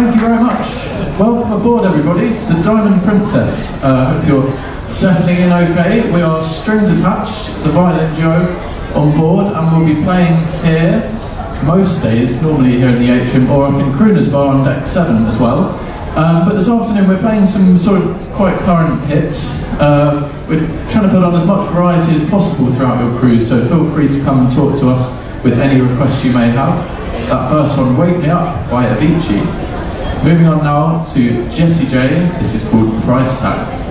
Thank you very much. Welcome aboard, everybody, to the Diamond Princess. Uh, hope you're settling in okay. We are strings attached, the violin duo on board, and we'll be playing here most days, normally here in the atrium, or up in Crooner's Bar on deck 7 as well. Um, but this afternoon we're playing some sort of quite current hits. Uh, we're trying to put on as much variety as possible throughout your cruise, so feel free to come and talk to us with any requests you may have. That first one, Wake Me Up by Avicii. Moving on now to Jessie J, this is called Price Tag.